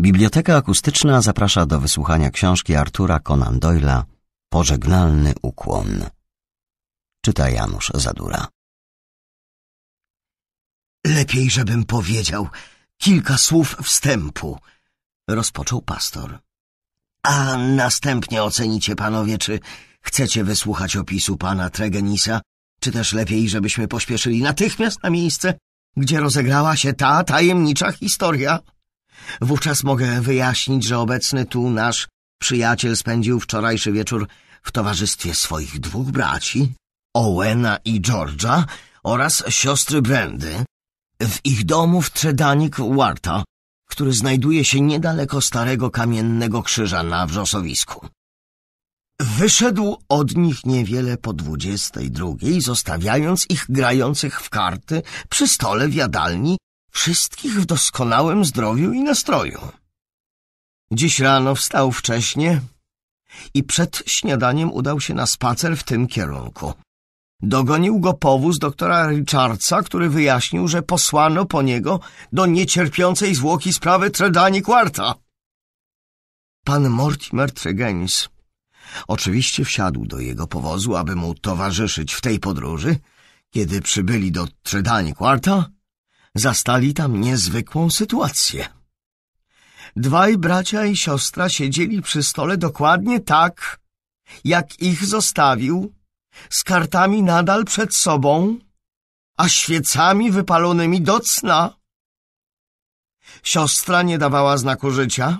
Biblioteka Akustyczna zaprasza do wysłuchania książki Artura Conan Doyle'a Pożegnalny ukłon. Czyta Janusz Zadura. Lepiej, żebym powiedział kilka słów wstępu, rozpoczął pastor. A następnie ocenicie panowie, czy chcecie wysłuchać opisu pana Tregenisa, czy też lepiej, żebyśmy pośpieszyli natychmiast na miejsce, gdzie rozegrała się ta tajemnicza historia. Wówczas mogę wyjaśnić, że obecny tu nasz przyjaciel spędził wczorajszy wieczór w towarzystwie swoich dwóch braci, Owena i George'a oraz siostry Brandy, w ich domu w Tredanik Warta, który znajduje się niedaleko starego kamiennego krzyża na wrzosowisku. Wyszedł od nich niewiele po dwudziestej drugiej, zostawiając ich grających w karty przy stole w jadalni, wszystkich w doskonałym zdrowiu i nastroju. Dziś rano wstał wcześnie i przed śniadaniem udał się na spacer w tym kierunku. Dogonił go powóz doktora Richardsa, który wyjaśnił, że posłano po niego do niecierpiącej zwłoki sprawy Tredani Quarta. Pan Mortimer Tregenis oczywiście wsiadł do jego powozu, aby mu towarzyszyć w tej podróży. Kiedy przybyli do Tredani Quarta, zastali tam niezwykłą sytuację. Dwaj bracia i siostra siedzieli przy stole dokładnie tak, jak ich zostawił, z kartami nadal przed sobą, a świecami wypalonymi do cna. Siostra nie dawała znaku życia,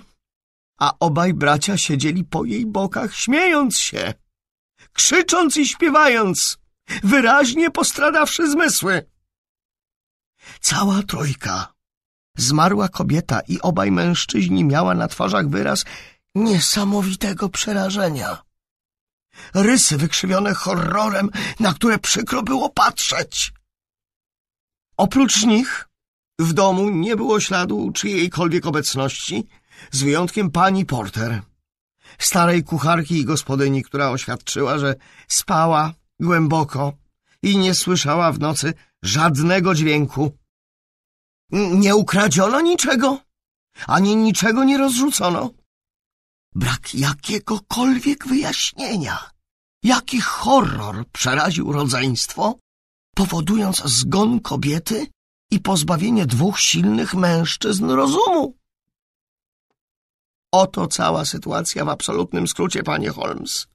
a obaj bracia siedzieli po jej bokach, śmiejąc się, krzycząc i śpiewając, wyraźnie postradawszy zmysły. Cała trójka, zmarła kobieta i obaj mężczyźni miała na twarzach wyraz niesamowitego przerażenia. Rysy wykrzywione horrorem, na które przykro było patrzeć. Oprócz nich w domu nie było śladu czyjejkolwiek obecności, z wyjątkiem pani Porter, starej kucharki i gospodyni, która oświadczyła, że spała głęboko i nie słyszała w nocy żadnego dźwięku. Nie ukradziono niczego, ani niczego nie rozrzucono. Brak jakiegokolwiek wyjaśnienia. Jaki horror przeraził rodzeństwo, powodując zgon kobiety i pozbawienie dwóch silnych mężczyzn rozumu. Oto cała sytuacja w absolutnym skrócie, panie Holmes.